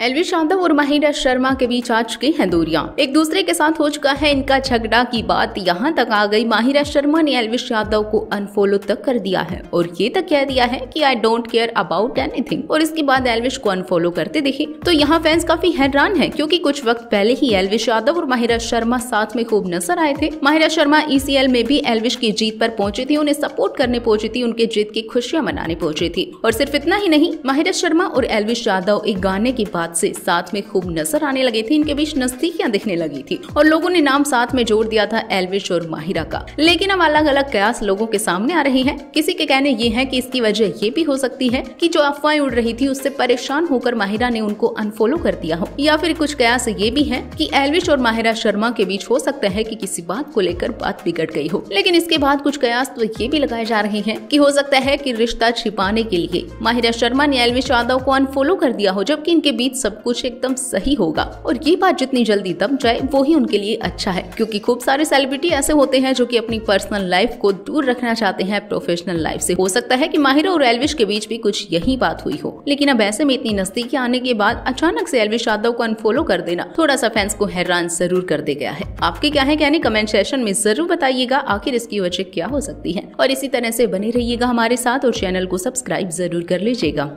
LV Yadav और महिरा शर्मा के बीच आ चुकी हैं दूरियाँ। एक दूसरे के साथ हो चुका है इनका झगड़ा की बात। यहाँ तक आ गई माहिरा शर्मा ने एलविश यादव को अनफॉलो तक कर दिया है और ये तक कह दिया है कि I don't care about anything और इसके बाद एलविश को अनफॉलो करते दिखे। तो यहाँ फैंस काफ़ी हैरान है क्यूँकी कुछ वक्त पहले ही एलविश यादव और माहिरा शर्मा साथ में खूब नज़र आए थे। माहिरा शर्मा ईसीएल में भी एलविश की जीत पर पहुँची थी, उन्हें सपोर्ट करने पहुँची थी, उनके जीत की खुशियाँ मनाने पहुँची थी। और सिर्फ़ इतना ही नहीं माहिरा शर्मा और एलविश यादव एक गाने की बात से साथ में खूब नज़र आने लगे थे। इनके बीच नजदीकियाँ दिखने लगी थी और लोगों ने नाम साथ में जोड़ दिया था एलविश और माहिरा का। लेकिन अब अलग अलग कयास लोगों के सामने आ रही है। किसी के कहने ये है की इसकी वजह ये भी हो सकती है की जो अफवाहें उड़ रही थी उससे परेशान होकर माहिरा ने उनको अनफॉलो कर दिया हो। या फिर कुछ कयास ये भी है की एलविश और माहिरा शर्मा के बीच हो सकता है की किसी बात को लेकर बात बिगड़ गई हो। लेकिन इसके बाद कुछ कयास तो ये भी लगाए जा रहे हैं कि हो सकता है कि रिश्ता छिपाने के लिए माहिरा शर्मा ने एलविश यादव को अनफॉलो कर दिया हो, जबकि इनके बीच सब कुछ एकदम सही होगा। और ये बात जितनी जल्दी दब जाए, वो ही उनके लिए अच्छा है। क्योंकि खूब सारे सेलिब्रिटी ऐसे होते हैं जो कि अपनी पर्सनल लाइफ को दूर रखना चाहते हैं प्रोफेशनल लाइफ से। हो सकता है कि माहिरा और एलविश के बीच भी कुछ यही बात हुई हो। लेकिन अब ऐसे में इतनी नजदीकी आने के बाद अचानक से एलविश यादव को अनफॉलो कर देना थोड़ा सा फैंस को हैरान ज़रूर कर दे गया है। आपके क्या है कहने? कमेंट सेशन में ज़रूर बताइएगा आखिर इसकी वजह क्या हो सकती है। और इसी तरह से बने रहिएगा हमारे साथ और चैनल को सब्सक्राइब ज़रूर कर लीजिएगा।